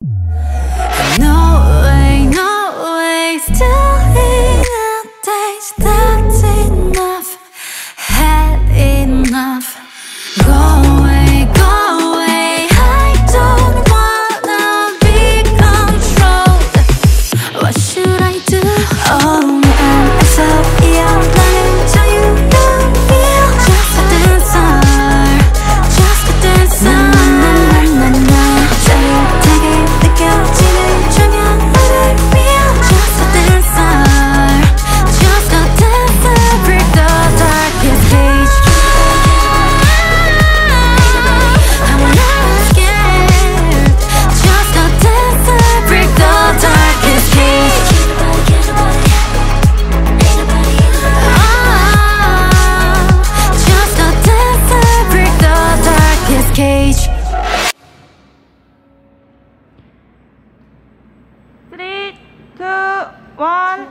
no One.